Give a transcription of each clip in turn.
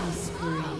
Killing spree.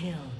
kill.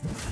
Down. Blue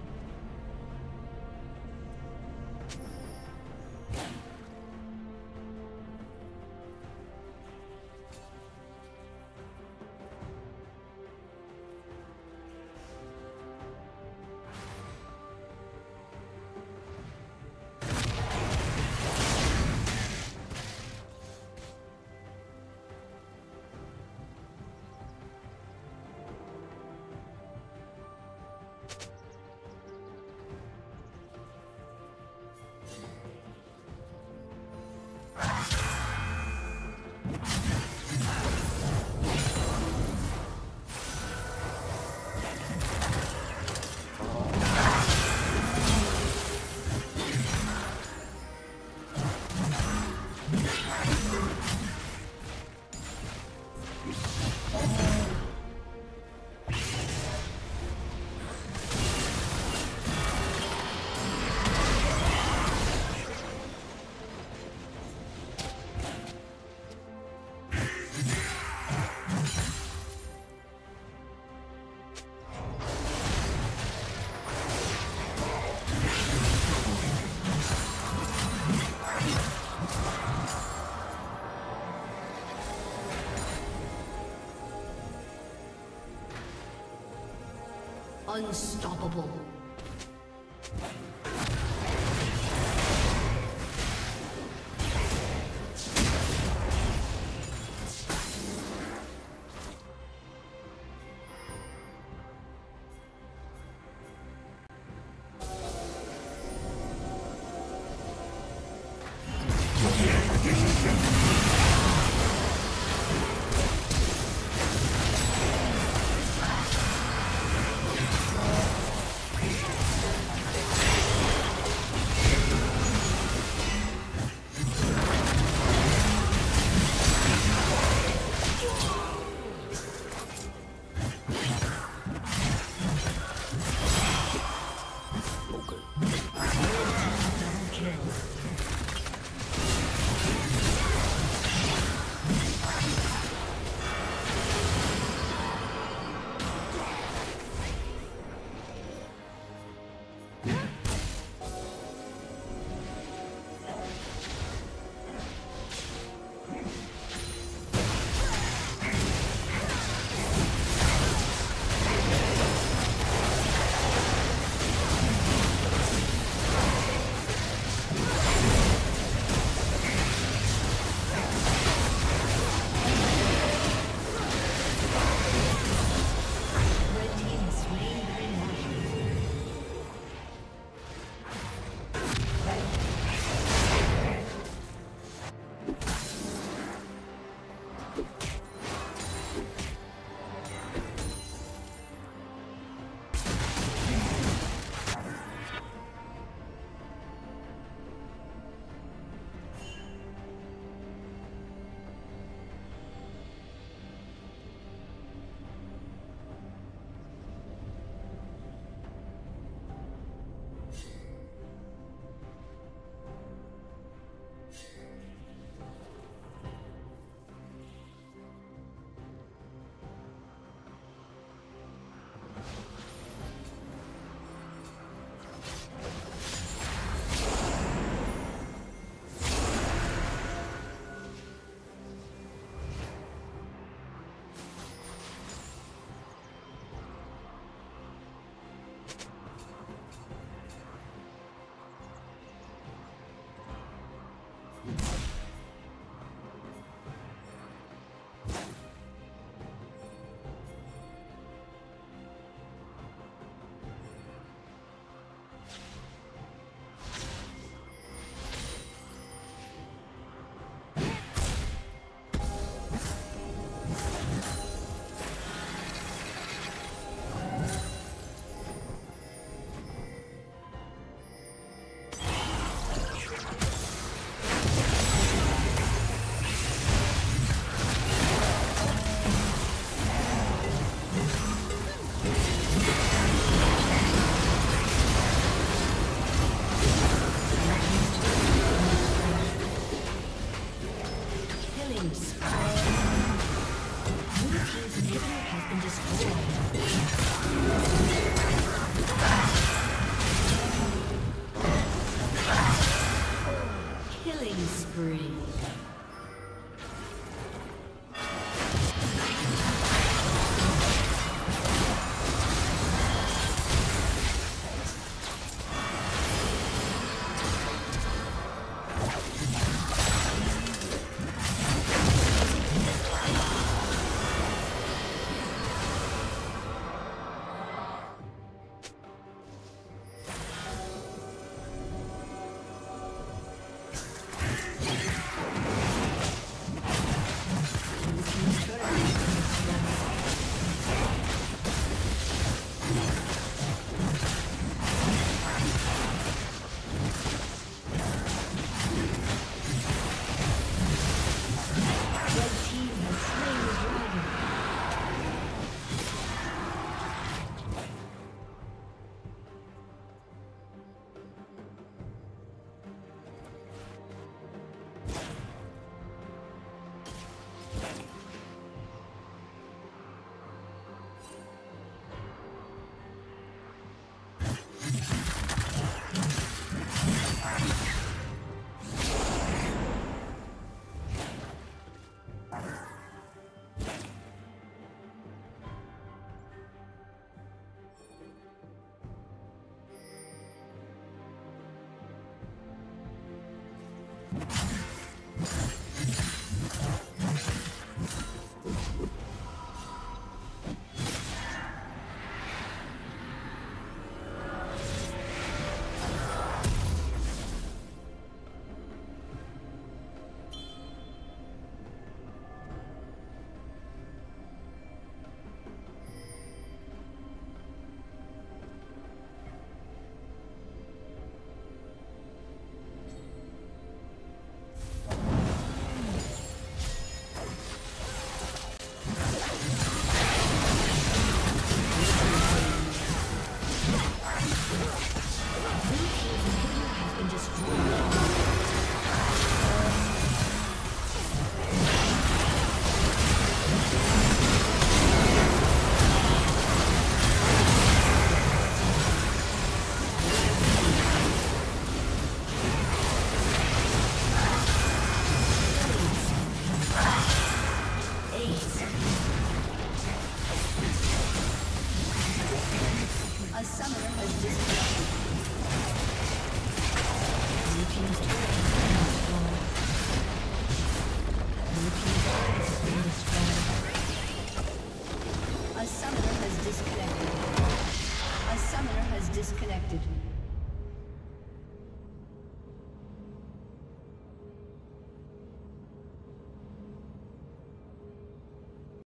Unstoppable.